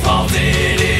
closet